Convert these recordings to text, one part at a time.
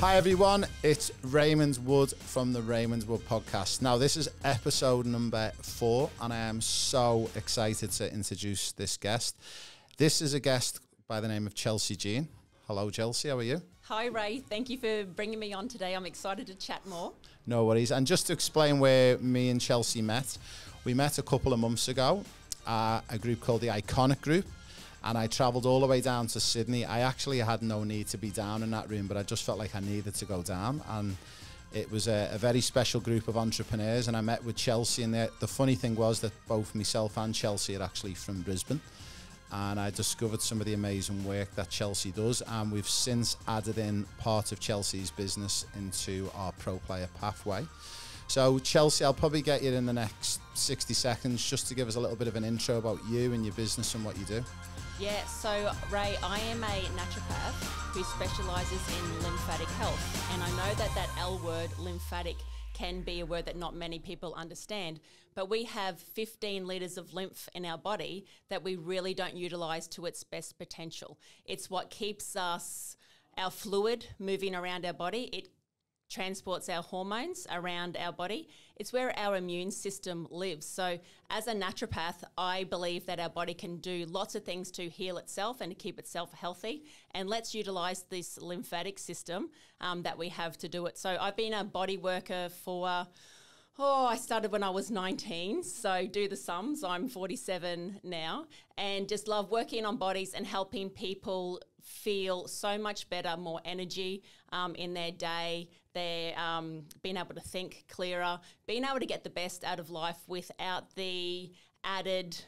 Hi everyone, it's Raymond Wood from the Raymond Wood podcast. Now, this is episode number four, and I am so excited to introduce this guest. This is a guest by the name of Chelsey Jean. Hello, Chelsey, how are you? Hi, Ray. Thank you for bringing me on today. I'm excited to chat more. No worries. And just to explain where me and Chelsey met, we met a couple of months ago, uh, a group called the Iconic Group and I travelled all the way down to Sydney. I actually had no need to be down in that room, but I just felt like I needed to go down. And it was a, a very special group of entrepreneurs, and I met with Chelsey. And the, the funny thing was that both myself and Chelsey are actually from Brisbane. And I discovered some of the amazing work that Chelsey does, and we've since added in part of Chelsey's business into our pro player pathway. So, Chelsey, I'll probably get you in the next 60 seconds just to give us a little bit of an intro about you and your business and what you do. Yeah, so Ray, I am a naturopath who specialises in lymphatic health. And I know that that L word, lymphatic, can be a word that not many people understand. But we have 15 litres of lymph in our body that we really don't utilise to its best potential. It's what keeps us, our fluid moving around our body. It transports our hormones around our body. It's where our immune system lives. So, as a naturopath, I believe that our body can do lots of things to heal itself and to keep itself healthy. And let's utilize this lymphatic system um, that we have to do it. So, I've been a body worker for. Oh, I started when I was 19, so do the sums. I'm 47 now, and just love working on bodies and helping people feel so much better, more energy um, in their day. They're um, being able to think clearer, being able to get the best out of life without the added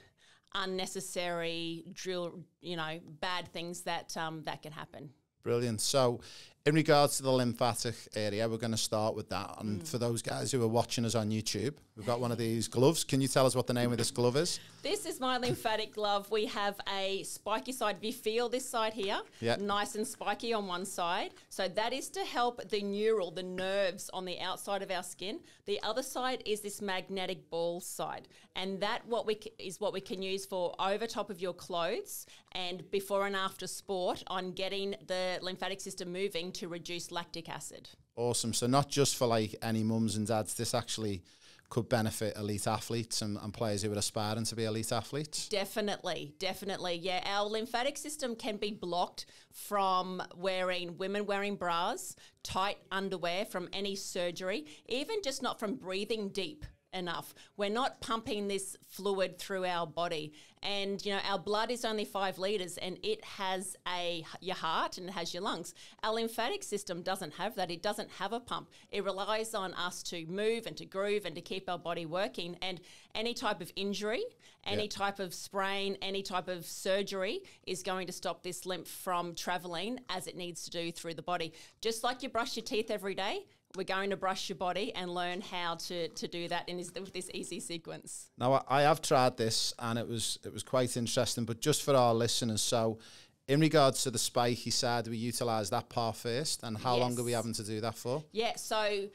unnecessary drill, you know, bad things that um, that can happen. Brilliant. So, in regards to the lymphatic area, we're going to start with that. And mm. for those guys who are watching us on YouTube, we've got one of these gloves. Can you tell us what the name of this glove is? This is my lymphatic glove. We have a spiky side. If you feel this side here, yeah. nice and spiky on one side. So that is to help the neural, the nerves on the outside of our skin. The other side is this magnetic ball side. And that what we c- is what we can use for over top of your clothes and before and after sport on getting the lymphatic system moving to reduce lactic acid. Awesome. So not just for like any mums and dads, this actually could benefit elite athletes and, and, players who are aspiring to be elite athletes? Definitely, definitely. Yeah, our lymphatic system can be blocked from wearing women wearing bras, tight underwear, from any surgery, even just not from breathing deep enough. We're not pumping this fluid through our body. And, you know, our blood is only five litres and it has a your heart and it has your lungs. Our lymphatic system doesn't have that. It doesn't have a pump. It relies on us to move and to groove and to keep our body working. And any type of injury, any type of sprain, any type of surgery is going to stop this lymph from traveling as it needs to do through the body. Just like you brush your teeth every day, we're going to brush your body and learn how to, to do that in this, with this easy sequence. Now, I have tried this and it was it was quite interesting, but just for our listeners, so in regards to the spiky side, we utilise that part first, and how yes. long are we having to do that for? Yeah, so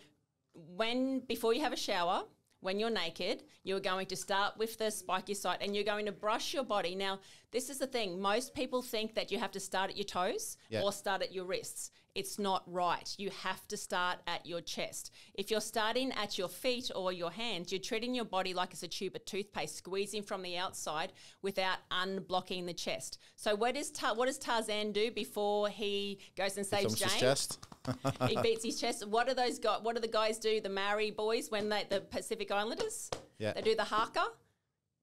when before you have a shower, when you're naked, you're going to start with the spiky side and you're going to brush your body. Now, this is the thing most people think that you have to start at your toes or start at your wrists it's not right. You have to start at your chest. If you're starting at your feet or your hands, you're treating your body like it's a tube of toothpaste, squeezing from the outside without unblocking the chest. So what does Tar- what does Tarzan do before he goes and saves Jane? chest. he beats his chest. What do those guys? What do the guys do? The Maori boys when they the Pacific Islanders? Yeah. They do the haka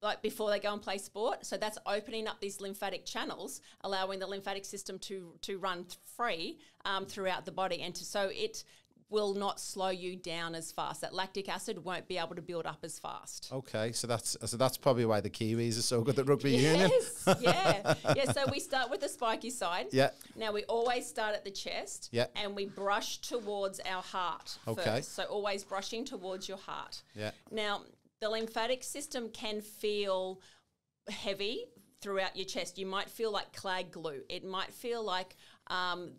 like before they go and play sport. So that's opening up these lymphatic channels, allowing the lymphatic system to to run free um, throughout the body, and to, so it will not slow you down as fast. That lactic acid won't be able to build up as fast. Okay, so that's so that's probably why the Kiwis are so good at rugby yes, union. yeah, yeah. So we start with the spiky side. Yeah. Now we always start at the chest. Yeah. And we brush towards our heart. Okay. First. So always brushing towards your heart. Yeah. Now the lymphatic system can feel heavy throughout your chest. You might feel like clag glue. It might feel like um,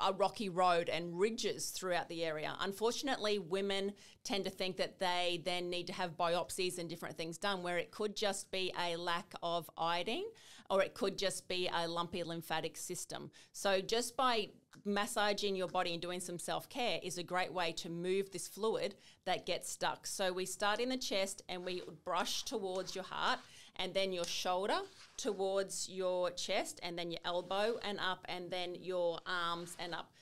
a rocky road and ridges throughout the area. Unfortunately, women tend to think that they then need to have biopsies and different things done, where it could just be a lack of iodine or it could just be a lumpy lymphatic system. So, just by massaging your body and doing some self care is a great way to move this fluid that gets stuck. So, we start in the chest and we brush towards your heart and then your shoulder towards your chest and then your elbow and up and then your arms and up.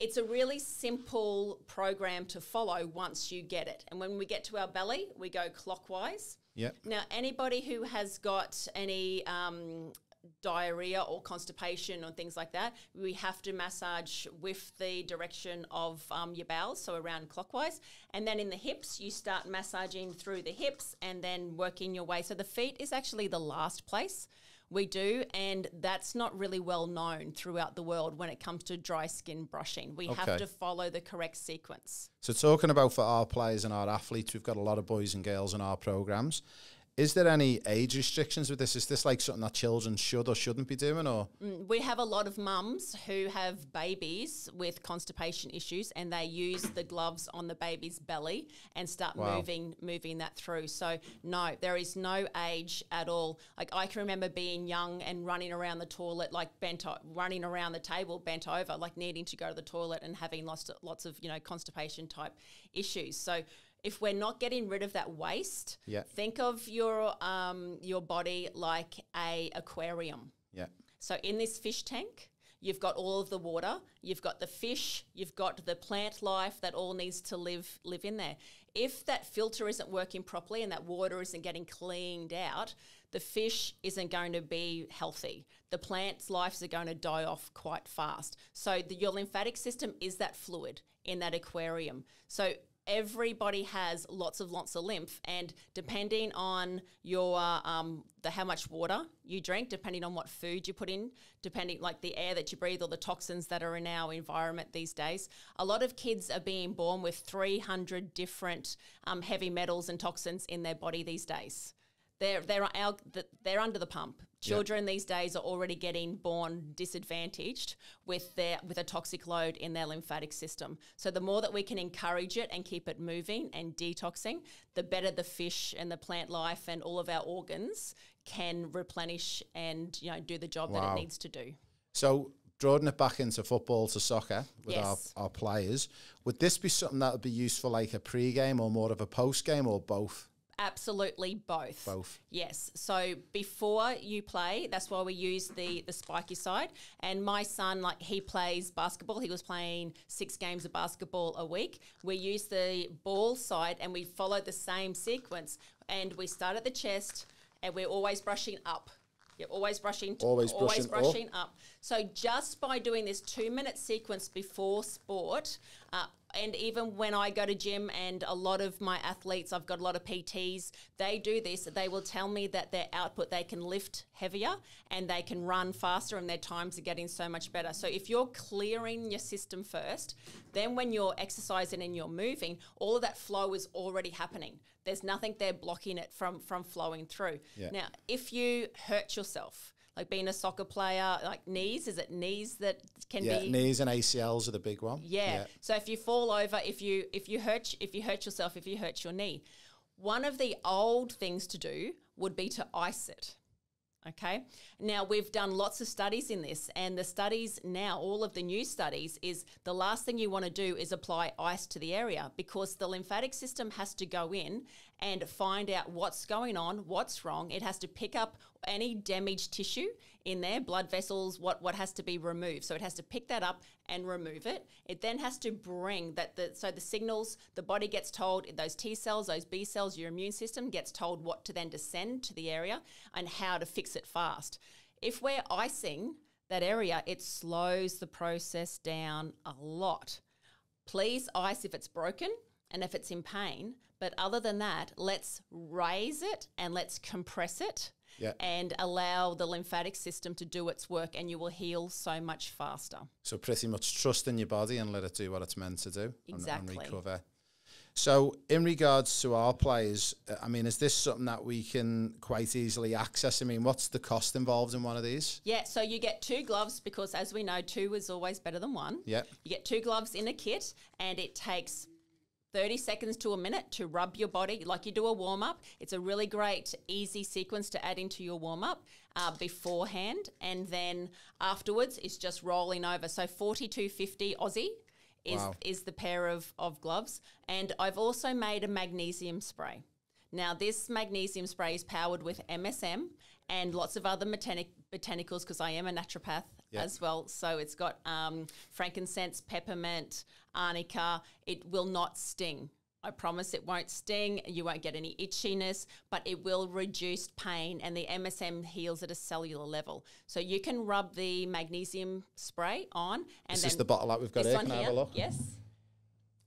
It's a really simple program to follow once you get it. And when we get to our belly, we go clockwise. Yep. Now, anybody who has got any um, diarrhea or constipation or things like that, we have to massage with the direction of um, your bowels, so around clockwise. And then in the hips, you start massaging through the hips and then working your way. So the feet is actually the last place we do, and that's not really well known throughout the world when it comes to dry skin brushing. We Okay. have to follow the correct sequence. So talking about for our players and our athletes, we've got a lot of boys and girls in our programs. Is there any age restrictions with this? Is this like something that children should or shouldn't be doing, or mm, We have a lot of mums who have babies with constipation issues and they use the gloves on the baby's belly and start Wow. moving moving that through. So no, there is no age at all. Like I can remember being young and running around the toilet like bent o- running around the table bent over like needing to go to the toilet and having lots of, lots of, you know, constipation type issues. So if we're not getting rid of that waste, Yeah. think of your um, your body like a aquarium. yeah, So in this fish tank, you've got all of the water, you've got the fish, you've got the plant life that all needs to live live in there. If that filter isn't working properly and that water isn't getting cleaned out, the fish isn't going to be healthy. The plant's lives are going to die off quite fast. So the, your lymphatic system is that fluid in that aquarium. So everybody has lots of lots of lymph and depending on your um, the how much water you drink depending on what food you put in depending like the air that you breathe or the toxins that are in our environment these days a lot of kids are being born with 300 different um, heavy metals and toxins in their body these days they're they're they're under the pump. Children these days are already getting born disadvantaged with their with a toxic load in their lymphatic system. So the more that we can encourage it and keep it moving and detoxing, the better the fish and the plant life and all of our organs can replenish and you know do the job that it needs to do. So drawing it back into football to soccer with Yes. our, our players, would this be something that would be useful like a pre-game or more of a post-game or both? Absolutely both. Both. Yes. So before you play, that's why we use the the spiky side. And my son, like he plays basketball. He was playing six games of basketball a week. We use the ball side and we follow the same sequence. And we start at the chest, and we're always brushing up. You're always brushing, Always always brushing up. brushing up. So just by doing this two minute sequence before sport, uh, and even when I go to gym and a lot of my athletes, I've got a lot of PTs, they do this. They will tell me that their output, they can lift heavier and they can run faster and their times are getting so much better. So if you're clearing your system first, then when you're exercising and you're moving, all of that flow is already happening. There's nothing there blocking it from from flowing through. Yeah. Now, if you hurt yourself, like being a soccer player, like knees, is it knees that can Yeah, be knees and ACLs are the big one. yeah. So if you fall over, if you if you hurt if you hurt yourself, if you hurt your knee, one of the old things to do would be to ice it. Okay. Now we've done lots of studies in this, and the studies now, all of the new studies, is the last thing you want to do is apply ice to the area because the lymphatic system has to go in and find out what's going on, what's wrong. It has to pick up any damaged tissue in there, blood vessels, what what has to be removed. So it has to pick that up and remove it. It then has to bring that the so the signals the body gets told those T cells, those B cells, your immune system gets told what to then descend to the area and how to fix it fast. If we're icing that area, it slows the process down a lot. Please ice if it's broken and if it's in pain. But other than that, let's raise it and let's compress it Yeah. and allow the lymphatic system to do its work, and you will heal so much faster. So pretty much trust in your body and let it do what it's meant to do and- Exactly. and recover. So, in regards to our players, uh, I mean, is this something that we can quite easily access? I mean, what's the cost involved in one of these? Yeah, so you get two gloves because, as we know, two is always better than one. Yeah. You get two gloves in a kit, and it takes 30 seconds to a minute to rub your body like you do a warm up. It's a really great, easy sequence to add into your warm up uh, beforehand. And then afterwards, it's just rolling over. So 42.50 Aussie is, Wow. is the pair of, of gloves. And I've also made a magnesium spray. Now, this magnesium spray is powered with MSM and lots of other botanic, botanicals because I am a naturopath Yeah. as well. So it's got um, frankincense, peppermint, arnica. It will not sting. I promise it won't sting. You won't get any itchiness, but it will reduce pain, and the MSM heals at a cellular level. So you can rub the magnesium spray on, and Is then this the bottle that we've got here? Can I have a look? Yes.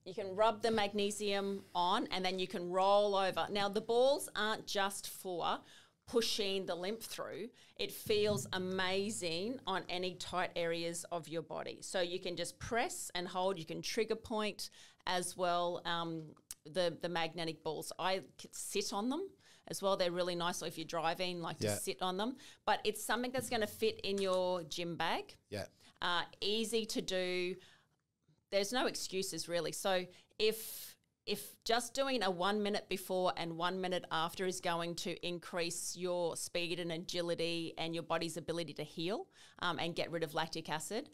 You can rub the magnesium on and then you can roll over. Now, the balls aren't just for pushing the lymph through, it feels amazing on any tight areas of your body. So you can just press and hold, you can trigger point as well. Um, the, the magnetic balls, I sit on them as well. They're really nice. So if you're driving, like Yeah. to sit on them. But it's something that's going to fit in your gym bag Yeah. uh, easy to do. There's no excuses really. So if if just doing a one minute before and one minute after is going to increase your speed and agility and your body's ability to heal um, and get rid of lactic acid,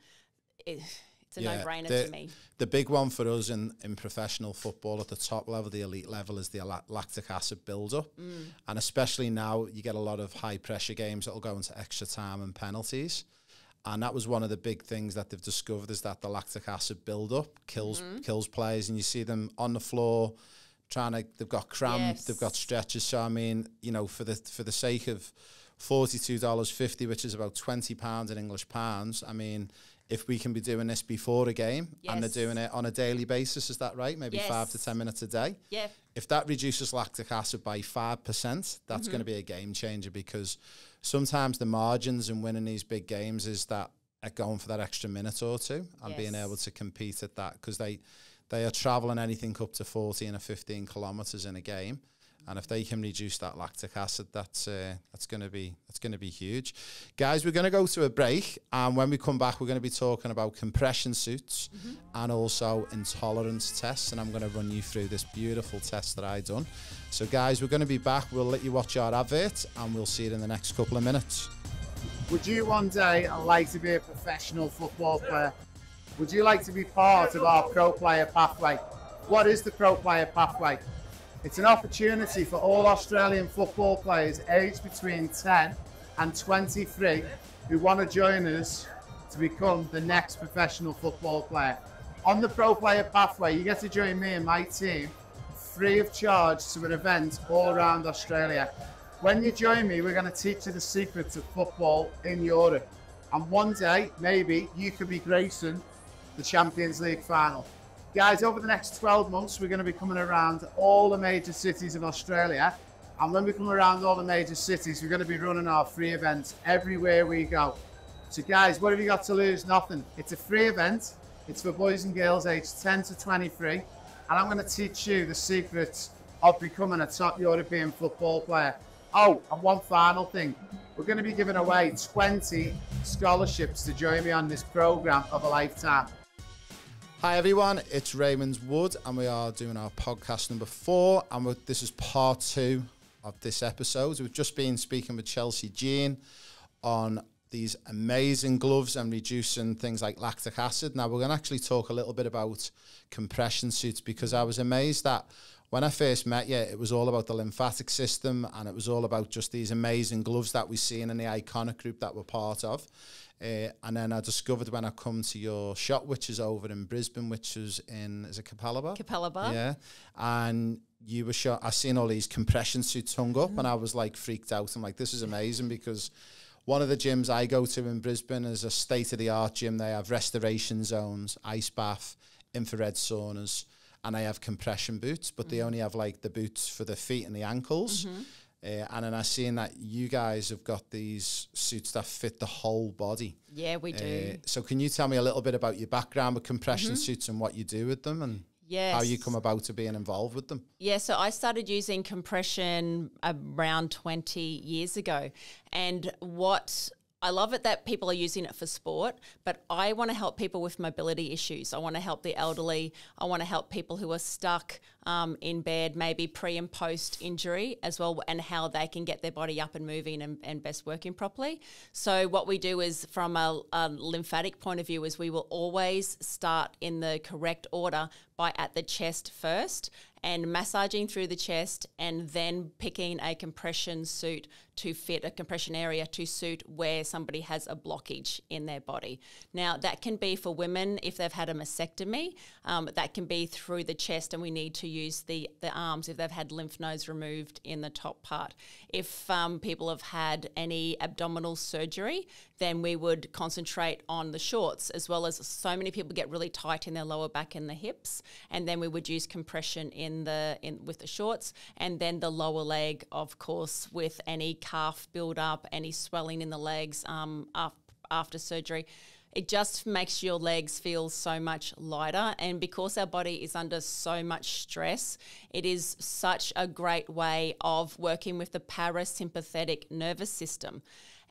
it, it's a no brainer the, to me. The big one for us in, in professional football at the top level, the elite level, is the lactic acid build-up. Mm. And especially now, you get a lot of high-pressure games that will go into extra time and penalties. And that was one of the big things that they've discovered is that the lactic acid build-up kills Mm-hmm. kills players. And you see them on the floor trying to, they've got cramp, Yes. they've got stretches. So, I mean, you know, for the for the sake of $42.50, which is about £20 in English pounds, I mean, if we can be doing this before a game and they're doing it on a daily basis, is that right? Maybe five to 10 minutes a day? Yeah, If that reduces lactic acid by 5%, that's Mm-hmm. going to be a game changer because sometimes the margins in winning these big games is that at going for that extra minute or two and being able to compete at that because they, they are traveling anything up to 14 or 15 kilometers in a game. And if they can reduce that lactic acid, that's uh, that's going to be that's going to be huge, guys. We're going to go to a break, and when we come back, we're going to be talking about compression suits and also intolerance tests. And I'm going to run you through this beautiful test that I done. So, guys, we're going to be back. We'll let you watch our advert, and we'll see you in the next couple of minutes. Would you one day like to be a professional football player? Would you like to be part of our pro player pathway? What is the pro player pathway? It's an opportunity for all Australian football players aged between 10 and 23 who want to join us to become the next professional football player. On the pro player pathway, you get to join me and my team free of charge to an event all around Australia. When you join me, we're going to teach you the secrets of football in Europe. And one day, maybe, you could be gracing the Champions League final. Guys, over the next 12 months, we're going to be coming around all the major cities of Australia. And when we come around all the major cities, we're going to be running our free events everywhere we go. So, guys, what have you got to lose? Nothing. It's a free event. It's for boys and girls aged 10 to 23. And I'm going to teach you the secrets of becoming a top European football player. Oh, and one final thing. We're going to be giving away 20 scholarships to join me on this program of a lifetime. Hi everyone, it's Raymond's Wood, and we are doing our podcast number four, and this is part two of this episode. We've just been speaking with Chelsey Jean on these amazing gloves and reducing things like lactic acid. Now we're going to actually talk a little bit about compression suits because I was amazed that when I first met you, it was all about the lymphatic system and it was all about just these amazing gloves that we seen in the iconic group that we're part of. Uh, and then I discovered when I come to your shop, which is over in Brisbane, which is in is it? Capalaba. Yeah, and you were shot. I seen all these compression suits hung up, and I was like freaked out. I'm like, this is amazing because one of the gyms I go to in Brisbane is a state of the art gym. They have restoration zones, ice bath, infrared saunas, and they have compression boots, but they only have like the boots for the feet and the ankles. Uh, and then I seen that you guys have got these suits that fit the whole body. Yeah, we do. Uh, so can you tell me a little bit about your background with compression suits and what you do with them? And Yes. How you come about to being involved with them? Yeah, so I started using compression around 20 years ago. And what I love it that people are using it for sport, but I want to help people with mobility issues. I want to help the elderly. I want to help people who are stuck um, in bed, maybe pre and post injury as well, and how they can get their body up and moving and, and best working properly. So what we do is, from a, a lymphatic point of view, is we will always start in the correct order by at the chest first and massaging through the chest and then picking a compression suit to fit a compression area to suit where somebody has a blockage in their body. Now, that can be for women if they've had a mastectomy, um, that can be through the chest, and we need to use the, the arms if they've had lymph nodes removed in the top part. If um, people have had any abdominal surgery, then we would concentrate on the shorts, as well as so many people get really tight in their lower back and the hips, and then we would use compression in the in with the shorts, and then the lower leg, of course, with any calf build up, any swelling in the legs um, after surgery. It just makes your legs feel so much lighter. And because our body is under so much stress, it is such a great way of working with the parasympathetic nervous system.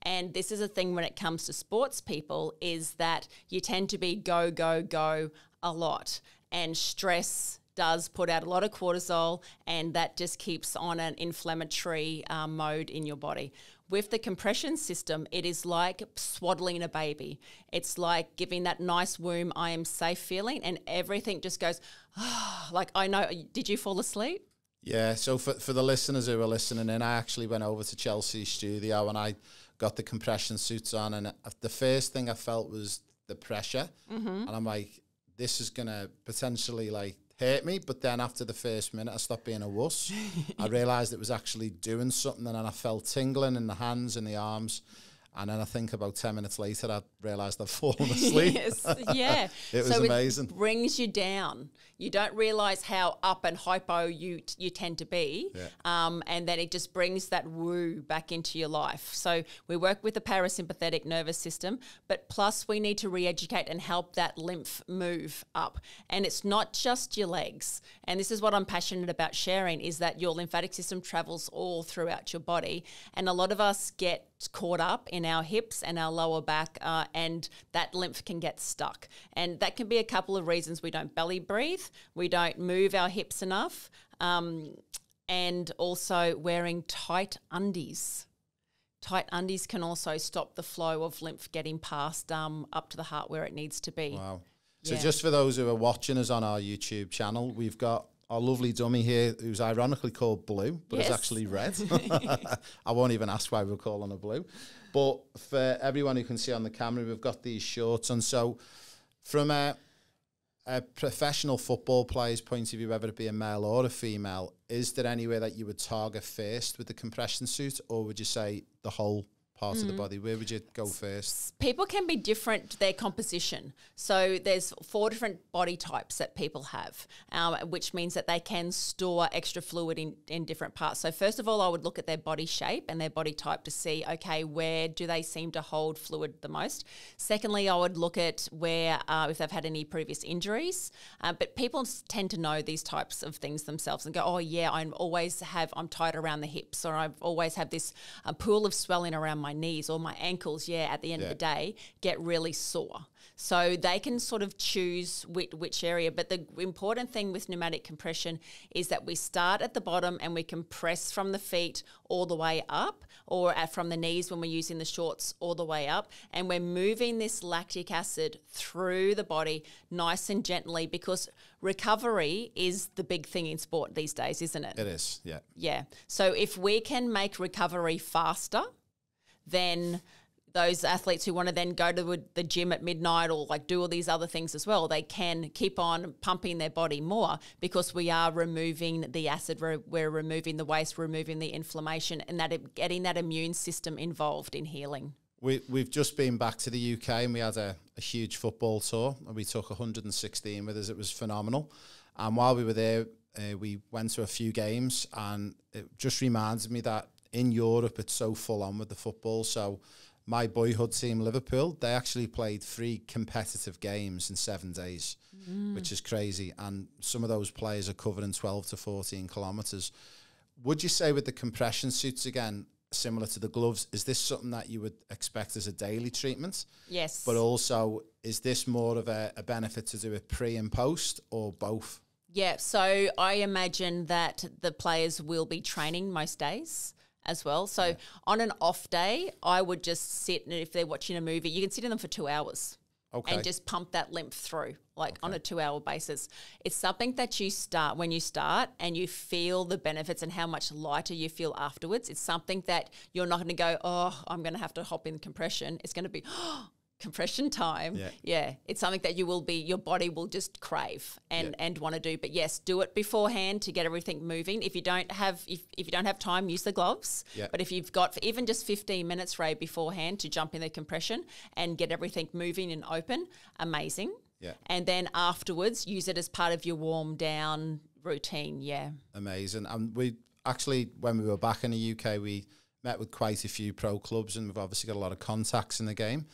And this is a thing when it comes to sports people is that you tend to be go, go, go a lot. And stress does put out a lot of cortisol, and that just keeps on an inflammatory uh, mode in your body. With the compression system, it is like swaddling a baby. It's like giving that nice womb, I am safe feeling, and everything just goes, oh, like I know. Did you fall asleep? Yeah. So for, for the listeners who are listening in, I actually went over to Chelsey studio and I got the compression suits on, and the first thing I felt was the pressure, mm-hmm. and I'm like, this is gonna potentially like hurt me. But then after the first minute, I stopped being a wuss. I realised it was actually doing something, and I felt tingling in the hands and the arms. And then I think about 10 minutes later, I realised I'd fallen asleep. yes, yeah. it was so amazing. It brings you down. You don't realise how up and hypo you you tend to be. Yeah. Um, and then it just brings that woo back into your life. So we work with the parasympathetic nervous system, but plus we need to re educate and help that lymph move up. And it's not just your legs. And this is what I'm passionate about sharing is that your lymphatic system travels all throughout your body. And a lot of us get caught up in our hips and our lower back, uh, and that lymph can get stuck. And that can be a couple of reasons we don't belly breathe, we don't move our hips enough, um, and also wearing tight undies. Tight undies can also stop the flow of lymph getting past um, up to the heart where it needs to be. Wow. So, yeah. just for those who are watching us on our YouTube channel, we've got our lovely dummy here, who's ironically called Blue, but yes. is actually red. I won't even ask why we're calling her Blue. But for everyone who can see on the camera, we've got these shorts. And so, from a, a professional football player's point of view, whether it be a male or a female, is there anywhere that you would target first with the compression suit, or would you say the whole part mm. of the mm. body? Where would you go first? People can be different, their composition. So there's four different body types that people have, um, which means that they can store extra fluid in, in different parts. So first of all, I would look at their body shape and their body type to see, okay, where do they seem to hold fluid the most? Secondly, I would look at where, uh, if they've had any previous injuries. Uh, but people tend to know these types of things themselves and go, oh yeah, I always have, I'm tight around the hips or I've always have this uh, pool of swelling around my my knees or my ankles, yeah, at the end yeah. of the day, get really sore. So they can sort of choose which, which, area. But the important thing with pneumatic compression is that we start at the bottom and we compress from the feet all the way up, or from the knees when we're using the shorts all the way up. And we're moving this lactic acid through the body nice and gently because recovery is the big thing in sport these days, isn't it? It is, yeah. Yeah. So if we can make recovery faster, then those athletes who want to then go to the gym at midnight or like do all these other things as well, they can keep on pumping their body more because we are removing the acid, we're removing the waste, removing the inflammation, and that getting that immune system involved in healing. We, we've just been back to the UK and we had a, a huge football tour and we took 116 with us. It was phenomenal. And while we were there, uh, we went to a few games and it just reminds me that in Europe, it's so full on with the football. So my boyhood team, Liverpool, they actually played three competitive games in seven days, mm. which is crazy. And some of those players are covering 12 to 14 kilometres. Would you say with the compression suits again, similar to the gloves, is this something that you would expect as a daily treatment? Yes. But also, is this more of a, a benefit to do it pre and post or both? Yeah, so I imagine that the players will be training most days as well. So on an off day, I would just sit and if they're watching a movie, you can sit in them for two hours. Okay. And just pump that lymph through, like on a two hour basis. It's something that you start when you start and you feel the benefits and how much lighter you feel afterwards. It's something that you're not going to go, oh, I'm going to have to hop in the compression. It's going to be, oh, compression time. Yeah. yeah. It's something that you will be, your body will just crave and, Yeah. and want to do. But yes, do it beforehand to get everything moving. If you don't have, if, if you don't have time, use the gloves. Yeah. But if you've got even just 15 minutes, Ray, beforehand to jump in the compression and get everything moving and open, amazing. Yeah. And then afterwards, use it as part of your warm down routine. Yeah. Amazing. And we actually, when we were back in the UK, we met with quite a few pro clubs, and we've obviously got a lot of contacts in the game.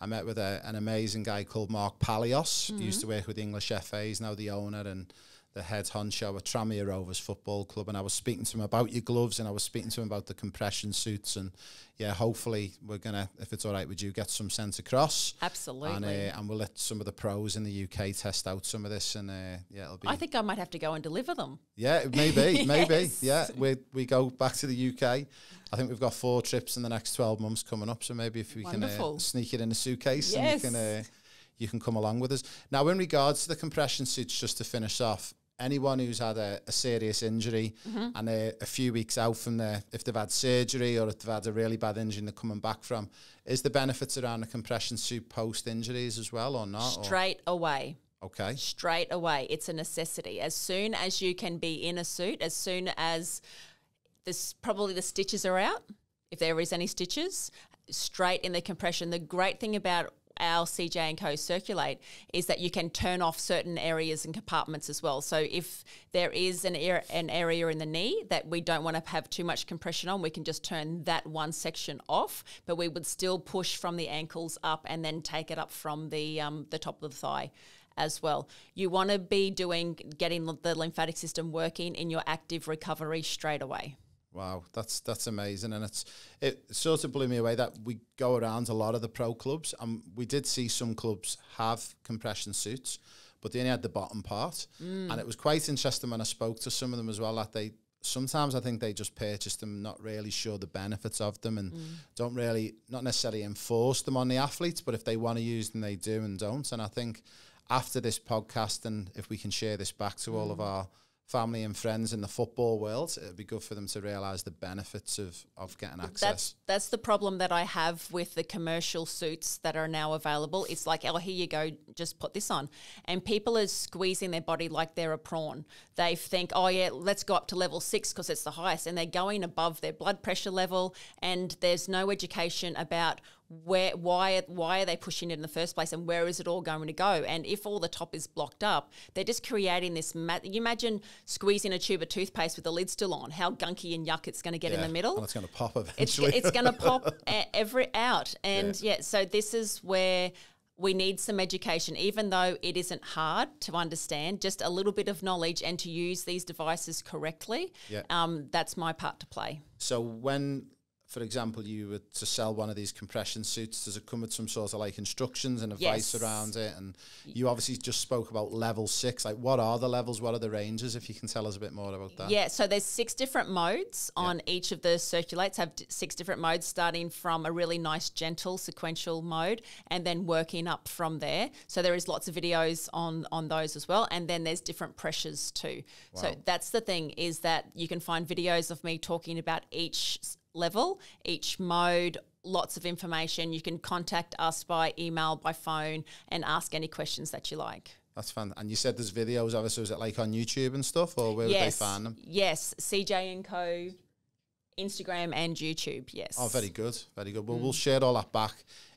I met with a, an amazing guy called Mark Palios. He used mm-hmm. to work with English FA. He's now the owner and the head honcho at Tranmere Rovers Football Club. And I was speaking to him about your gloves, and I was speaking to him about the compression suits. And yeah, hopefully we're gonna, if it's all right with you, get some sent across. Absolutely. And, uh, and we'll let some of the pros in the UK test out some of this, and uh, yeah, it'll be. I think I might have to go and deliver them. Yeah, maybe, maybe. Yeah, we we go back to the UK. I think we've got four trips in the next twelve months coming up. So maybe if we can uh, sneak it in a suitcase, Yes. and you can uh, you can come along with us. Now, in regards to the compression suits, just to finish off, anyone who's had a, a serious injury Mm-hmm. and a, a few weeks out from there, if they've had surgery or if they've had a really bad injury and they're coming back from, is the benefits around the compression suit post injuries as well or not? Or- Straight away. okay. straight away. It's a necessity. As soon as you can be in a suit, as soon as this probably the stitches are out, if there is any stitches, straight in the compression. The great thing about our CJ and Co circulate is that you can turn off certain areas and compartments as well. So if there is an area, an area in the knee that we don't want to have too much compression on, we can just turn that one section off. But we would still push from the ankles up and then take it up from the um, the top of the thigh as well. You want to be doing getting the lymphatic system working in your active recovery straight away. Wow, that's that's amazing, and it's it sort of blew me away that we go around a lot of the pro clubs, and we did see some clubs have compression suits, but they only had the bottom part, mm. and it was quite interesting when I spoke to some of them as well that they sometimes I think they just purchased them, not really sure the benefits of them, and mm. don't really not necessarily enforce them on the athletes, but if they want to use them, they do and don't, and I think after this podcast, and if we can share this back to all of mm. our family and friends in the football world, it'd be good for them to realise the benefits of, of getting access. That's that's the problem that I have with the commercial suits that are now available. It's like, oh, here you go, just put this on, and people are squeezing their body like they're a prawn. They think, oh yeah, let's go up to level six because it's the highest, and they're going above their blood pressure level, and there's no education about where why why are they pushing it in the first place and where is it all going to go and if all the top is blocked up they're just creating this ma- you imagine squeezing a tube of toothpaste with the lid still on how gunky and yuck it's going to get in the middle and it's going to pop it's eventually. it's going to pop e- every out, and yeah. So this is where we need some education, even though it isn't hard to understand. Just a little bit of knowledge and to use these devices correctly. Yeah. Um, that's my part to play. so when, for example, you were to sell one of these compression suits, does it come with some sort of like instructions and advice Yes. around it? And you obviously just spoke about level six. Like, what are the levels? What are the ranges? If you can tell us a bit more about that. Yeah, so there's six different modes on each of the circulates. Have d- six different modes, starting from a really nice, gentle, sequential mode, and then working up from there. So there is lots of videos on on those as well, and then there's different pressures too. So that's the thing is that you can find videos of me talking about each level, each mode. Lots of information. You can contact us by email, by phone, and ask any questions that you like. That's fun. And you said there's videos of. So is it like on YouTube and stuff, or where would they find them? Yes, CJ and Co. Instagram and YouTube. Yes. Oh, very good, very good. Well, we'll share all that back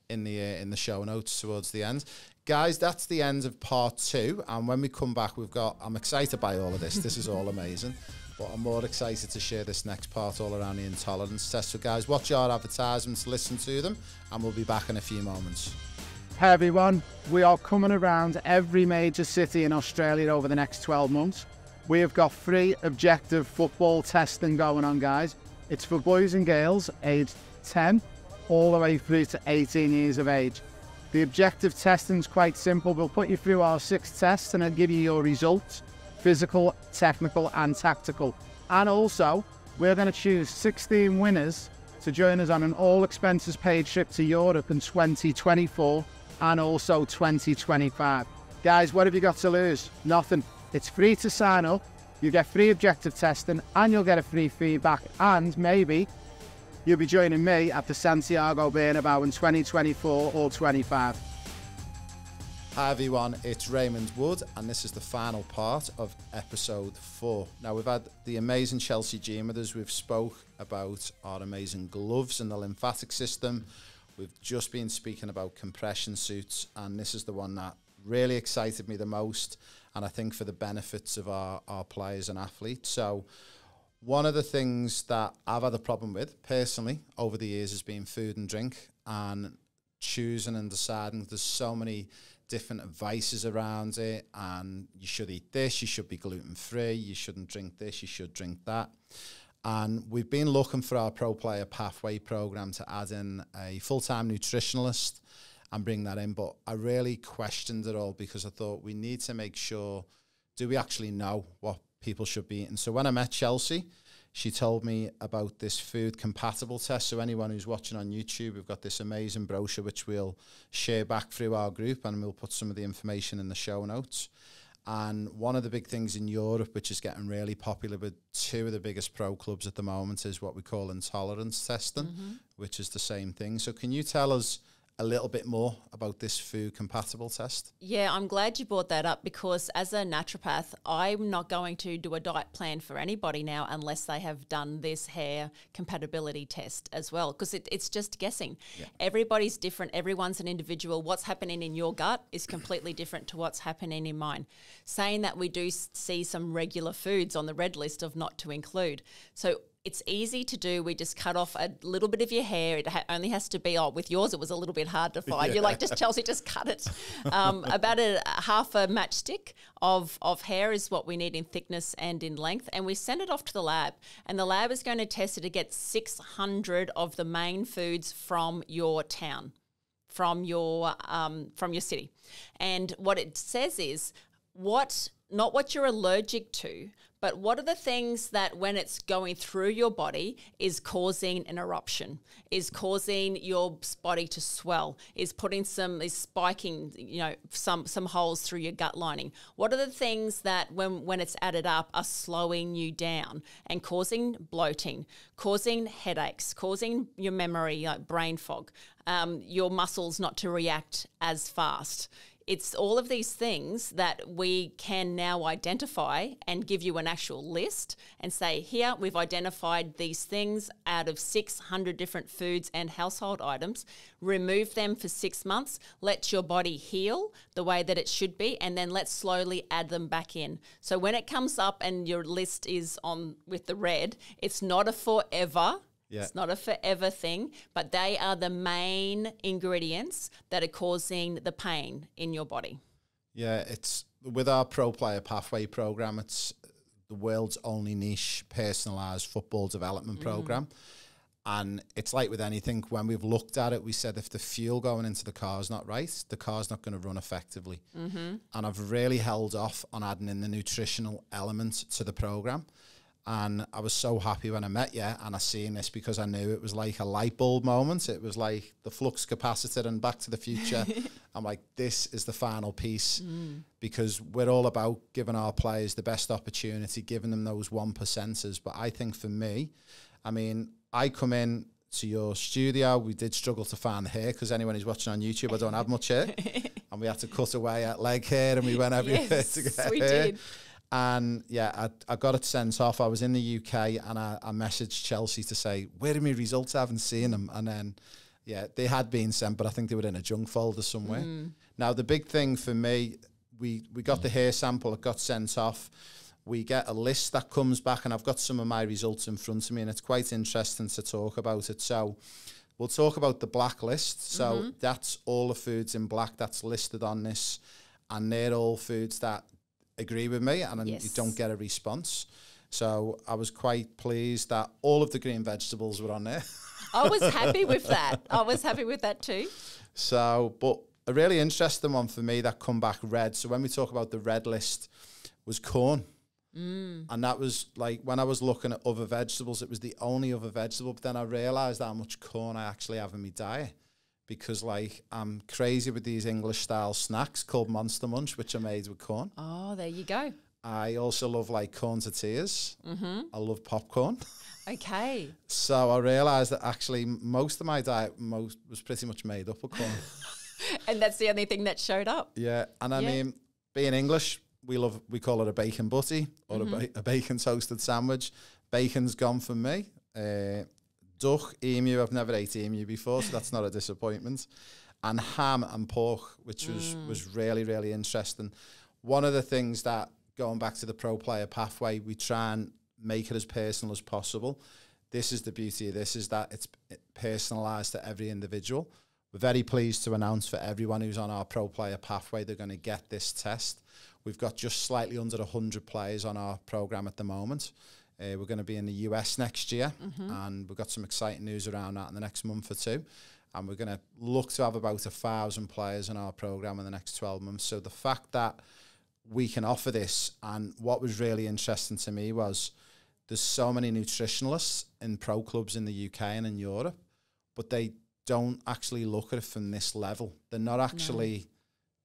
in the uh, in the show notes towards the end, guys. That's the end of part two. And when we come back, we've got. I'm excited by all of this. This is all amazing. But I'm more excited to share this next part all around the intolerance test. So, guys, watch our advertisements, listen to them, and we'll be back in a few moments. Hey everyone, we are coming around every major city in Australia over the next 12 months. We have got free objective football testing going on, guys. It's for boys and girls aged 10 all the way through to 18 years of age. The objective testing is quite simple. We'll put you through our six tests and it'll give you your results physical, technical, and tactical. And also, we're going to choose 16 winners to join us on an all expenses paid trip to Europe in 2024 and also 2025. Guys, what have you got to lose? Nothing. It's free to sign up. You get free objective testing and you'll get a free feedback. And maybe you'll be joining me at the Santiago Bernabeu in 2024 or 25. Hi everyone, it's Raymond Wood, and this is the final part of episode four. Now we've had the amazing Chelsey Jean with us. We've spoke about our amazing gloves and the lymphatic system. We've just been speaking about compression suits, and this is the one that really excited me the most, and I think for the benefits of our, our players and athletes. So one of the things that I've had a problem with personally over the years has been food and drink and choosing and deciding. There's so many different advices around it and you should eat this, you should be gluten free, you shouldn't drink this, you should drink that. And we've been looking for our pro player pathway program to add in a full time nutritionalist and bring that in. But I really questioned it all because I thought we need to make sure do we actually know what people should be eating? So when I met Chelsey, she told me about this food compatible test. So anyone who's watching on YouTube, we've got this amazing brochure which we'll share back through our group and we'll put some of the information in the show notes. And one of the big things in Europe, which is getting really popular with two of the biggest pro clubs at the moment, is what we call intolerance testing, mm-hmm. which is the same thing. So, can you tell us a little bit more about this food compatible test? Yeah, I'm glad you brought that up because as a naturopath, I'm not going to do a diet plan for anybody now unless they have done this hair compatibility test as well because it, it's just guessing. Yeah. Everybody's different, everyone's an individual. What's happening in your gut is completely different to what's happening in mine. Saying that we do see some regular foods on the red list of not to include. So it's easy to do. We just cut off a little bit of your hair. It ha- only has to be, oh, with yours, it was a little bit hard to find. Yeah. You're like, just Chelsey, just cut it. Um, about a, a, half a matchstick of, of hair is what we need in thickness and in length. And we send it off to the lab. And the lab is going to test it to get 600 of the main foods from your town from your um, from your city. And what it says is what not what you're allergic to, but what are the things that when it's going through your body is causing an eruption, is causing your body to swell, is putting some is spiking, you know, some some holes through your gut lining. What are the things that when when it's added up are slowing you down and causing bloating, causing headaches, causing your memory like brain fog, um, your muscles not to react as fast it's all of these things that we can now identify and give you an actual list and say, here, we've identified these things out of 600 different foods and household items. Remove them for six months, let your body heal the way that it should be, and then let's slowly add them back in. So when it comes up and your list is on with the red, it's not a forever yeah. It's not a forever thing, but they are the main ingredients that are causing the pain in your body. Yeah, it's with our pro player pathway program, it's the world's only niche personalized football development mm-hmm. program. Mm. And it's like with anything, when we've looked at it, we said if the fuel going into the car is not right, the car's not going to run effectively. Mm-hmm. And I've really held off on adding in the nutritional element to the program. And I was so happy when I met you and I seen this because I knew it was like a light bulb moment. It was like the flux capacitor and Back to the Future. I'm like, this is the final piece mm. because we're all about giving our players the best opportunity, giving them those one percenters. But I think for me, I mean, I come in to your studio. We did struggle to find the hair because anyone who's watching on YouTube, I don't have much hair. and we had to cut away at leg hair and we went everywhere yes, to get we hair. Did. And yeah, I, I got it sent off. I was in the UK and I, I messaged Chelsey to say, where are my results? I haven't seen them. And then, yeah, they had been sent, but I think they were in a junk folder somewhere. Mm. Now, the big thing for me, we, we got the hair sample, it got sent off. we get a list that comes back, and I've got some of my results in front of me, and it's quite interesting to talk about it. So, we'll talk about the black list. So, Mm-hmm. that's all the foods in black that's listed on this, and they're all foods that agree with me, and then you don't get a response. So, I was quite pleased that all of the green vegetables were on there. I was happy with that. I was happy with that too. So, but a really interesting one for me that come back red. So when we talk about the red list, was corn. Mm. And that was like when I was looking at other vegetables, it was the only other vegetable. But then I realized how much corn I actually have in my diet because, like, I'm crazy with these English style snacks called Monster Munch, which are made with corn. Oh, there you go. I also love like corn tortillas. Mm-hmm. I love popcorn. Okay. so I realized that actually most of my diet most was pretty much made up of corn. And that's the only thing that showed up. Yeah, and I Yeah. mean, being English, we love we call it a bacon butty or Mm-hmm. a, ba- a bacon toasted sandwich. Bacon's gone for me. Uh, duck, emu. I've never ate emu before, so that's not a disappointment. And ham and pork, which was Mm. was really really interesting. One of the things that going back to the pro player pathway, we try and make it as personal as possible. This is the beauty of this is that it's personalized to every individual. We're very pleased to announce for everyone who's on our pro player pathway, they're going to get this test. We've got just slightly under 100 players on our program at the moment. Uh, we're going to be in the US next year, and we've got some exciting news around that in the next month or two. And we're going to look to have about a thousand players in our program in the next 12 months. So the fact that we can offer this, and what was really interesting to me was there's so many nutritionalists in pro clubs in the UK and in Europe, but they don't actually look at it from this level. They're not actually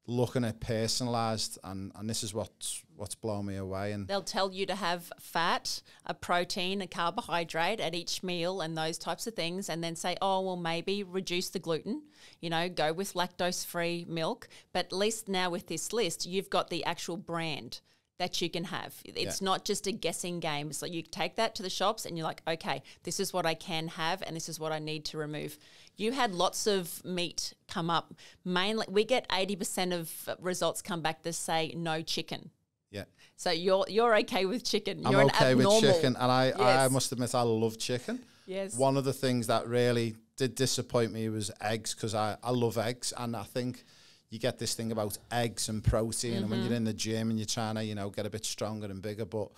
looking at personalized, and, and this is what's what's blown me away. And They'll tell you to have fat, a protein, a carbohydrate at each meal and those types of things, and then say, oh, well, maybe reduce the gluten, you know, go with lactose free milk. But at least now with this list, you've got the actual brand that you can have. It's Yeah. not just a guessing game. So you take that to the shops and you're like, okay, this is what I can have and this is what I need to remove. You had lots of meat come up. Mainly, we get 80% of results come back that say no chicken. yeah, So you're you're okay with chicken. I'm You're okay with chicken, and I, I Yes. must admit I love chicken. Yes. One of the things that really did disappoint me was eggs because I, I love eggs, and I think you get this thing about eggs and protein, and when Mm-hmm. you're in the gym and you're trying to you know get a bit stronger and bigger. But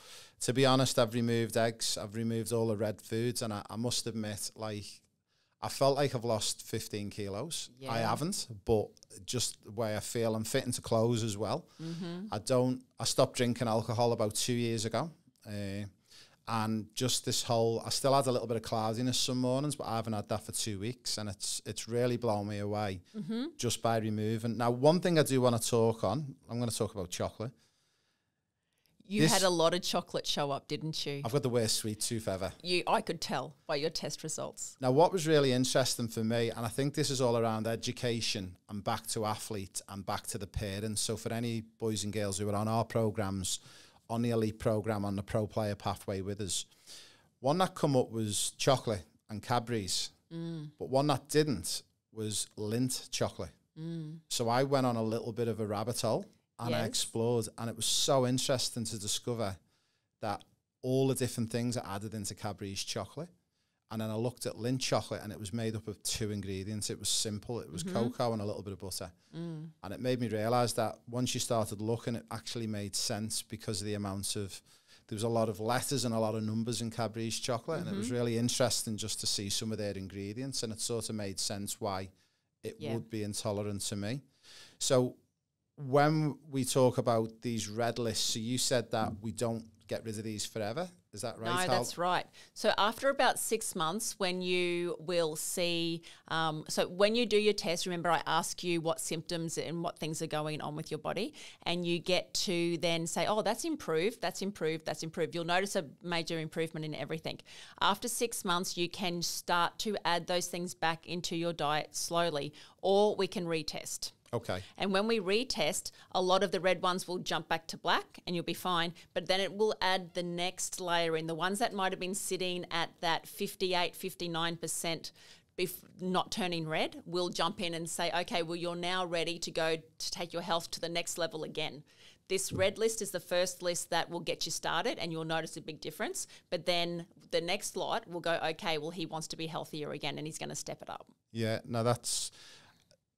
to be honest, I've removed eggs, I've removed all the red foods, and I, I must admit, like I felt like I've lost 15 kilos. I haven't, but just the way I feel, I'm fitting to clothes as well. Mm-hmm. I don't. I stopped drinking alcohol about two years ago, uh, and just this whole. I still had a little bit of cloudiness some mornings, but I haven't had that for two weeks, and it's it's really blown me away Mm-hmm. just by removing. Now, one thing I do want to talk on. I'm going to talk about chocolate. You This- had a lot of chocolate show up, didn't you? I've got the worst sweet tooth ever. You, I could tell by your test results. Now, what was really interesting for me, and I think this is all around education and back to athlete and back to the parents. So, for any boys and girls who are on our programs, on the elite program, on the pro player pathway with us, one that come up was chocolate and Cadbury's, mm. but one that didn't was Lindt chocolate. Mm. So I went on a little bit of a rabbit hole and I explored, and it was so interesting to discover that all the different things are added into Cadbury's chocolate. And then I looked at Lindt chocolate, and it was made up of two ingredients. It was simple. It was mm-hmm. cocoa and a little bit of butter. Mm. And it made me realize that once you started looking, it actually made sense because of the amount of there was a lot of letters and a lot of numbers in Cadbury's chocolate, and it was mm-hmm. really interesting just to see some of their ingredients, and it sort of made sense why it Yeah. would be intolerant to me. So when we talk about these red lists, so you said that we don't get rid of these forever. Is that right? No, How- that's right. So after about six months, when you will see, um, so when you do your test, remember I ask you what symptoms and what things are going on with your body, and you get to then say, oh, that's improved, that's improved, that's improved. You'll notice a major improvement in everything. After six months, you can start to add those things back into your diet slowly, or we can retest. Okay. And when we retest, a lot of the red ones will jump back to black and you'll be fine. But then it will add the next layer in. The ones that might have been sitting at that 58, 59% bef- not turning red will jump in and say, okay, well, you're now ready to go to take your health to the next level again. this red list is the first list that will get you started and you'll notice a big difference. But then the next lot will go, okay, well, he wants to be healthier again and he's going to step it up. Yeah, no, that's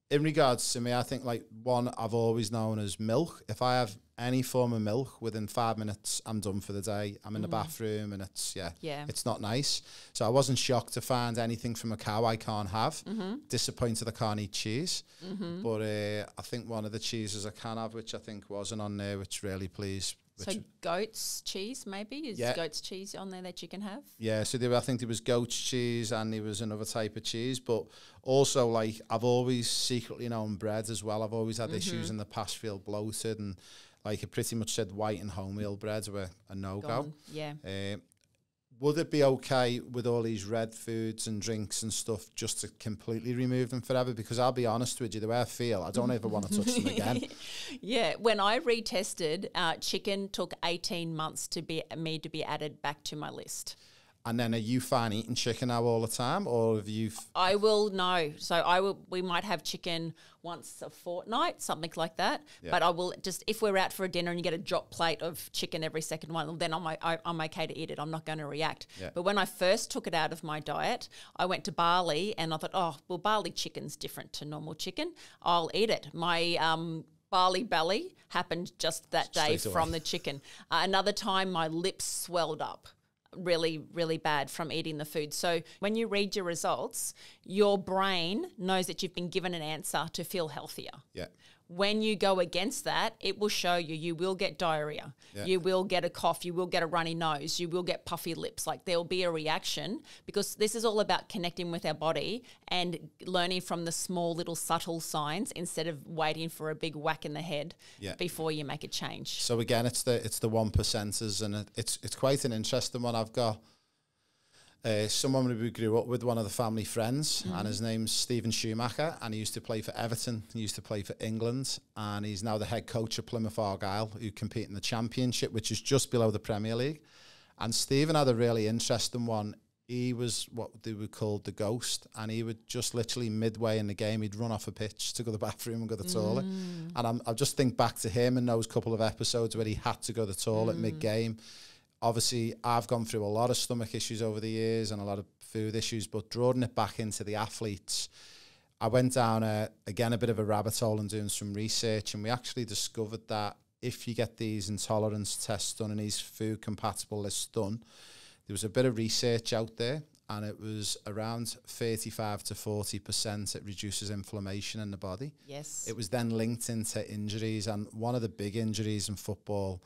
in regards to me. I think like one I've always known as milk. If I have any form of milk within five minutes, I'm done for the day. I'm in the bathroom, and it's yeah, Yeah. it's not nice. So I wasn't shocked to find anything from a cow I can't have. Mm-hmm. Disappointed I can't eat cheese, but uh, I think one of the cheeses I can have, which I think wasn't on there, which really pleased. So goat's cheese maybe is Yeah. goat's cheese on there that you can have. Yeah, so there, I think there was goat's cheese and there was another type of cheese, but also like I've always secretly known bread as well. I've always had Mm-hmm. issues in the past, feel bloated, and like it pretty much said white and wholemeal breads were a no go. Gone. Yeah. Uh, would it be okay with all these red foods and drinks and stuff just to completely remove them forever? Because I'll be honest with you, the way I feel, I don't ever want to touch them again. Yeah, when I retested, uh, chicken took 18 months to be me to be added back to my list. And then are you fine eating chicken now all the time, or have you? F- I will know. So I will. We might have chicken once a fortnight, something like that. Yeah. But I will just if we're out for a dinner and you get a drop plate of chicken every second one, then I'm I, I'm okay to eat it. I'm not going to react. Yeah. But when I first took it out of my diet, I went to Bali and I thought, oh, well, Bali chicken's different to normal chicken. I'll eat it. My um, Bali belly happened just that day Straight away. from the chicken. Uh, another time, my lips swelled up really, really bad from eating the food. So when you read your results, your brain knows that you've been given an answer to feel healthier. yeah. When you go against that, it will show you you will get diarrhea. Yeah. You will get a cough. You will get a runny nose. You will get puffy lips. Like there will be a reaction because this is all about connecting with our body and learning from the small little subtle signs instead of waiting for a big whack in the head Yeah. before you make a change. So again, it's the it's the one percenters, and it, it's it's quite an interesting one. I've got uh, someone who we grew up with, one of the family friends, and mm-hmm. his name's Steven Schumacher, and he used to play for Everton. He used to play for England, and he's now the head coach of Plymouth Argyle, who compete in the Championship, which is just below the Premier League. And Steven had a really interesting one. He was what they would call the ghost, and he would just literally midway in the game, he'd run off a pitch to go to the bathroom and go to the toilet. Mm. And I'm, I just think back to him and those couple of episodes where he had to go to the toilet mm. mid game. Obviously, I've gone through a lot of stomach issues over the years and a lot of food issues, but drawing it back into the athletes, I went down a, again a bit of a rabbit hole and doing some research, and we actually discovered that if you get these intolerance tests done and these food compatible lists done, there was a bit of research out there, and it was around 35 to 40 percent. It reduces inflammation in the body. Yes. It was then linked into injuries, and one of the big injuries in football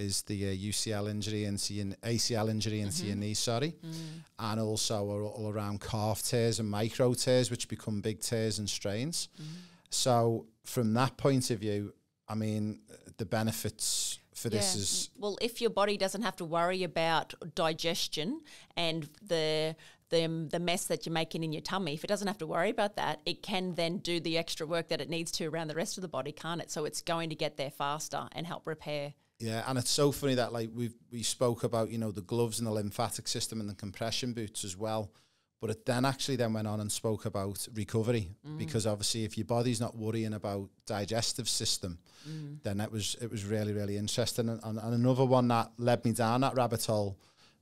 is the uh, UCL injury and ACL injury into your knee, sorry, mm. and also are all around calf tears and micro tears, which become big tears and strains. Mm-hmm. So from that point of view, I mean, the benefits for this is well, if your body doesn't have to worry about digestion and the the, the mess that you're making in your tummy, if it doesn't have to worry about that, it can then do the extra work that it needs to around the rest of the body, can't it? So it's going to get there faster and help repair. Yeah, and it's so funny that like we we spoke about you know the gloves and the lymphatic system and the compression boots as well, but it then actually then went on and spoke about recovery mm. because obviously if your body's not worrying about digestive system, mm. then that was it was really really interesting. And, and, and another one that led me down that rabbit hole.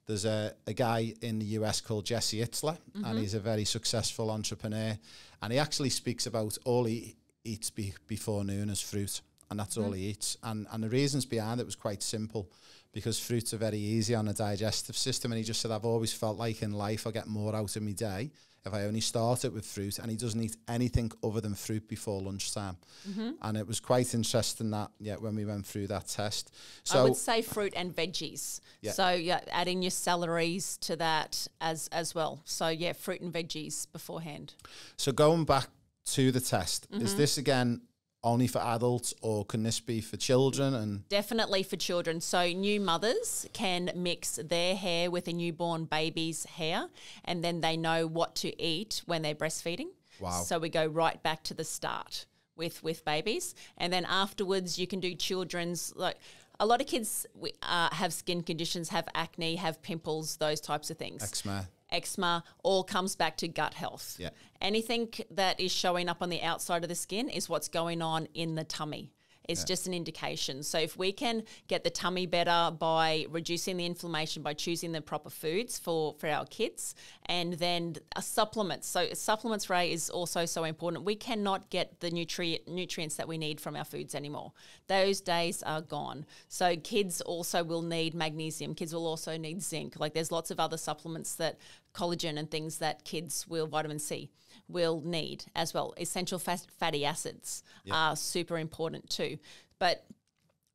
There's a, a guy in the US called Jesse Itzler, and mm-hmm. he's a very successful entrepreneur. And he actually speaks about all he eats be, before noon as fruit, and that's mm-hmm. all he eats. And and the reasons behind it was quite simple, because fruits are very easy on the digestive system. And he just said, I've always felt like in life I get more out of my day if I only start it with fruit. And he doesn't eat anything other than fruit before lunchtime. Mm-hmm. And it was quite interesting that yeah when we went through that test. So I would say fruit and veggies. Yeah. So yeah, adding your celeries to that as as well. So yeah, fruit and veggies beforehand. So going back to the test, is mm-hmm. this again only for adults or can this be for children? And Definitely for children. So, new mothers can mix their hair with a newborn baby's hair, and then they know what to eat when they're breastfeeding. Wow. So, we go right back to the start with, with babies. And then afterwards, you can do children's, like, a lot of kids uh, have skin conditions, have acne, have pimples, those types of things eczema. Eczema all comes back to gut health. Yeah. Anything that is showing up on the outside of the skin is what's going on in the tummy. It's just an indication. So if we can get the tummy better by reducing the inflammation by choosing the proper foods for for our kids, and then a supplements. So supplements, Ray, is also so important. We cannot get the nutrient nutrients that we need from our foods anymore. Those days are gone. So kids also will need magnesium. Kids will also need zinc. Like there's lots of other supplements that collagen and things that kids will vitamin C will need as well. Essential fat, fatty acids are super important too. But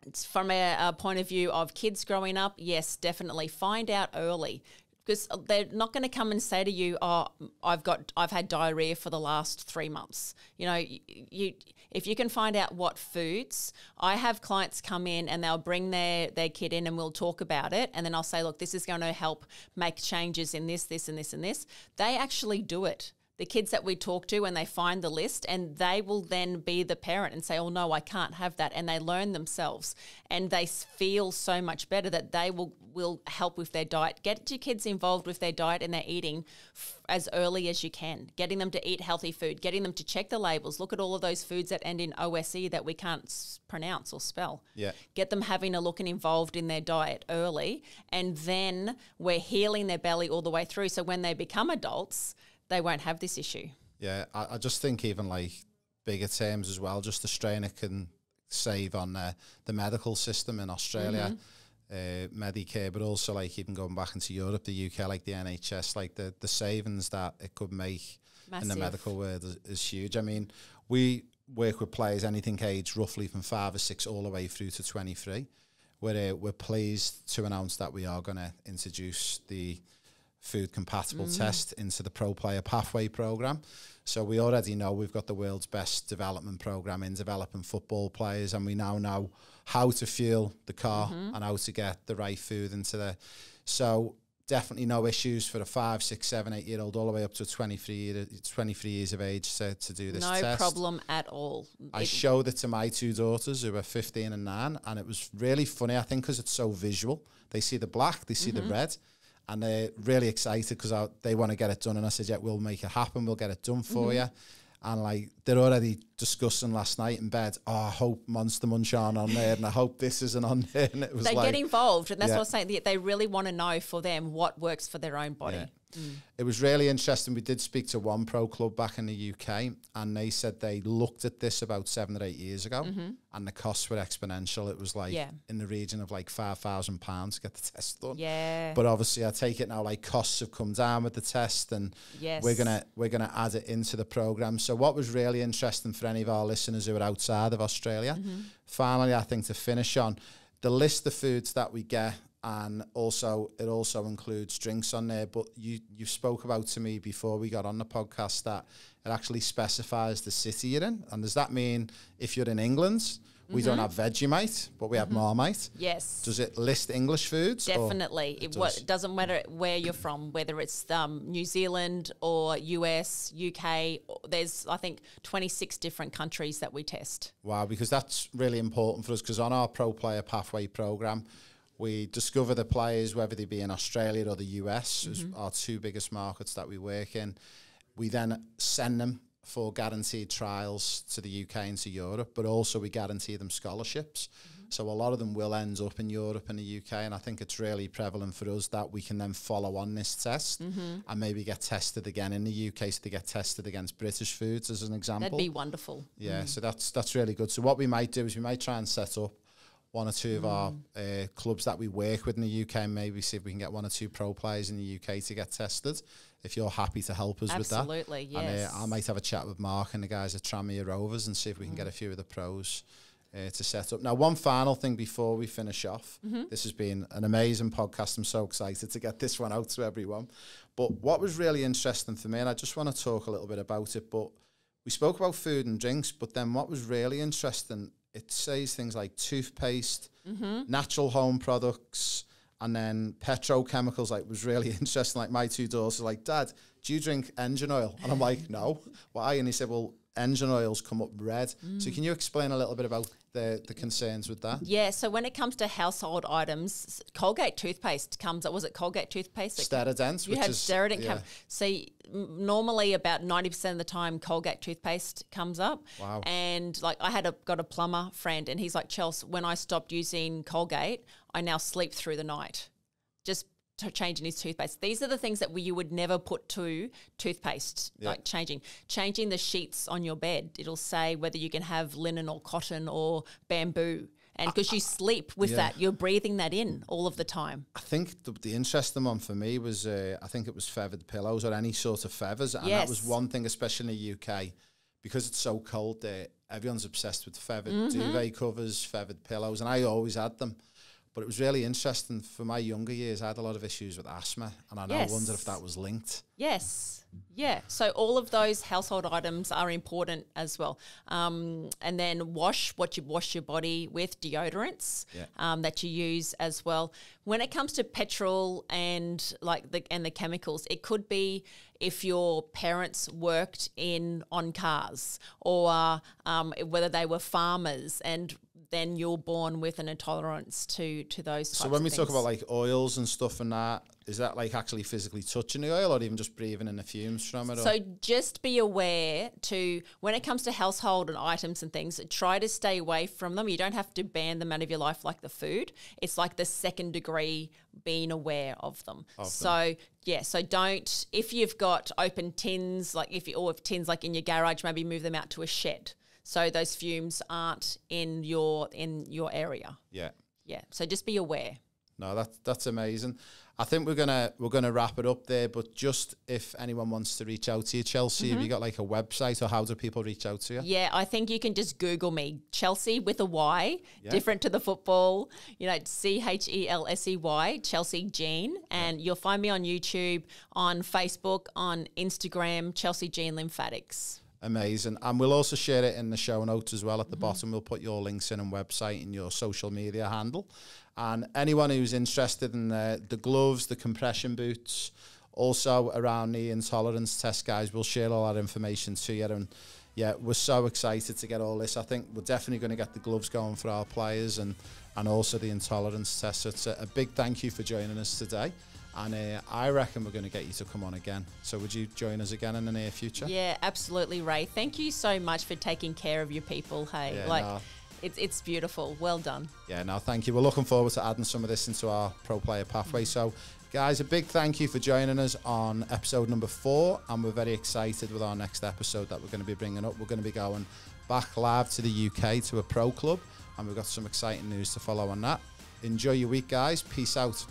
it's from a, a point of view of kids growing up, yes, definitely find out early because uh, they're not going to come and say to you, "Oh, I've got, I've had diarrhea for the last three months." You know, you, you if you can find out what foods. I have clients come in and they'll bring their their kid in and we'll talk about it, and then I'll say, "Look, this is going to help make changes in this, this, and this, and this." They actually do it the kids that we talk to when they find the list and they will then be the parent and say oh no i can't have that and they learn themselves and they feel so much better that they will will help with their diet. Get your kids involved with their diet and their eating f- as early as you can. Getting them to eat healthy food getting them to check the labels look at all of those foods that end in ose that we can't s- pronounce or spell. Yeah. get them having a look and involved in their diet early and then we're healing their belly all the way through. So when they become adults they won't have this issue Yeah, I, I just think even like bigger terms as well, just the strain it can save on uh, the medical system in Australia, uh, Medicare, but also like even going back into Europe, the UK, like the NHS, like the, the savings that it could make in the medical world is, is huge. I mean, we work with players anything age roughly from five or six all the way through to 23. We're, uh, we're pleased to announce that we are going to introduce the food compatible test into the pro player pathway program. So we already know we've got the world's best development program in developing football players, and we now know how to fuel the car and how to get the right food into the. So definitely no issues for a five, six, seven, eight year old all the way up to 23, year, 23 years of age to, to do this no test. problem at all I It- showed it to my two daughters who are 15 and 9, and it was really funny, I think, because it's so visual. They see the black, they see Mm-hmm. the red, and they're really excited because they want to get it done. And I said, Yeah, we'll make it happen, we'll get it done for Mm-hmm. you. And like they're already discussing last night in bed. Oh, I hope Monster Munch aren't on there, and I hope this isn't on there. And it was they like get involved and that's Yeah. what I'm saying they- they really want to know for them what works for their own body Yeah. It was really interesting. We did speak to one pro club back in the UK, and they said they looked at this about seven or eight years ago, and the costs were exponential. It was like Mm-hmm. Yeah. in the region of like five thousand pounds to get the test done. yeah But obviously, I take it now. Like costs have come down with the test, and Yes. we're gonna we're gonna add it into the program. So, what was really interesting for any of our listeners who are outside of Australia, Mm-hmm. finally, I think to finish on the list of foods that we get, and also it also includes drinks on there. But you you spoke about to me before we got on the podcast that it actually specifies the city you're in, and does that mean if you're in England? We don't have Vegemite, but we have Marmite. yes Does it list English foods? Definitely. It, does. it doesn't matter where you're from, whether it's um, New Zealand or US, UK. There's, I think, 26 different countries that we test. Wow, because that's really important for us. Because on our Pro Player Pathway program, we discover the players, whether they be in Australia or the US, is mm-hmm. our two biggest markets that we work in. We then send them for guaranteed trials to the UK and to Europe, but also we guarantee them scholarships. Mm-hmm. So a lot of them will end up in Europe and the UK, and I think it's really prevalent for us that we can then follow on this test mm-hmm. and maybe get tested again in the UK, so they get tested against British foods as an example. That'd be wonderful. Yeah, so that's that's really good. So what we might do is we might try and set up one or two of our uh, clubs that we work with in the UK, maybe see if we can get one or two pro players in the UK to get tested. If you're happy to help us Absolutely, with that, Absolutely, yes. And, uh, I might have a chat with Mark and the guys at Tranmere Rovers and see if we can get a few of the pros. Uh, to set up now, one final thing before we finish off. This has been an amazing podcast. I'm so excited to get this one out to everyone. But what was really interesting for me, and I just want to talk a little bit about it, but we spoke about food and drinks, but then what was really interesting, it says things like toothpaste, mm-hmm. natural home products, and then petrochemicals. Like was really interesting. Like my two daughters are like, Dad, do you drink engine oil? And I'm like, No. Why? And he said, Well, engine oils come up red. So mm. can you explain a little bit about the, the concerns with that? Yeah, so when it comes to household items, Colgate toothpaste comes up. Was it Colgate toothpaste? Steradent, You which had is Steradent yeah. come. See, m- normally about ninety percent of the time, Colgate toothpaste comes up. Wow. And like, I had a got a plumber friend, and he's like, Chelsey, when I stopped using Colgate, I now sleep through the night, just changing his toothpaste. These are the things that we, you would never put to toothpaste, like changing changing the sheets on your bed. It'll say whether you can have linen or cotton or bamboo. And because you sleep with Yeah. that, you're breathing that in all of the time. I think the, the interesting one for me was uh, I think it was feathered pillows or any sort of feathers, and that was one thing, especially in the UK, because it's so cold there. Everyone's obsessed with feathered Mm-hmm. duvet covers, feathered pillows, and I always had them. But it was really interesting for my younger years. I had a lot of issues with asthma, and I now Yes. wonder if that was linked. Yes. Yeah. So all of those household items are important as well. Um, and then wash what you wash your body with deodorants Yeah. um, that you use as well. When it comes to petrol and like the and the chemicals, it could be if your parents worked in on cars or um, whether they were farmers and then you're born with an intolerance to to those So when of we talk about like oils and stuff and that, is that like actually physically touching the oil, or even just breathing in the fumes from it? or- So just be aware to when it comes to household and items and things, try to stay away from them. You don't have to ban them out of your life like the food. It's like the second degree being aware of them. so yeah, so don't if you've got open tins, like if you or if tins like in your garage, maybe move them out to a shed. So those fumes aren't in your in your area. yeah. Yeah. So just be aware. No, that's that's amazing. I think we're gonna we're gonna wrap it up there. But just if anyone wants to reach out to you, Chelsey, have mm-hmm. you got like a website or how do people reach out to you? Yeah, I think you can just Google me, Chelsey with a Y, Yeah. different to the football, you know, C H E L S E Y, Chelsey Jean. And you'll find me on YouTube, on Facebook, on Instagram, Chelsey Jean Lymphatics. Amazing. And we'll also share it in the show notes as well at the mm-hmm. bottom. We'll put your links in and website and your social media handle. And anyone who's interested in the, the gloves, the compression boots, also around the intolerance test, guys, we'll share all that information to you. And yeah, we're so excited to get all this. I think we're definitely going to get the gloves going for our players and, and also the intolerance test. So it's a, a big thank you for joining us today. And uh, I reckon we're going to get you to come on again. So would you join us again in the near future? Yeah, absolutely, Ray. Thank you so much for taking care of your people. Hey, Yeah, like no. it's it's beautiful. Well done. Yeah, no, thank you. We're looking forward to adding some of this into our pro player pathway. So, guys, a big thank you for joining us on episode number four. And we're very excited with our next episode that we're going to be bringing up. We're going to be going back live to the UK to a pro club. And we've got some exciting news to follow on that. Enjoy your week, guys. Peace out.